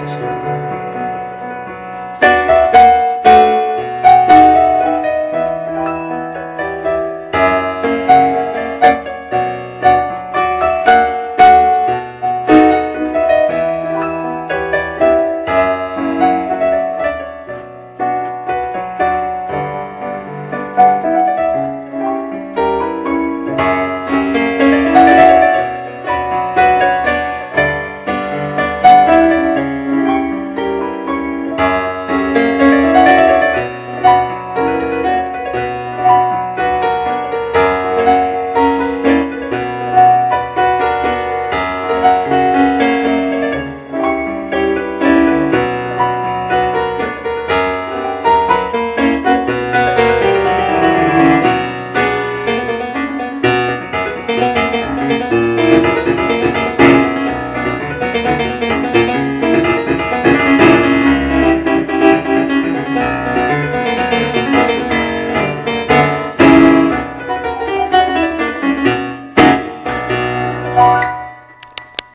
就是。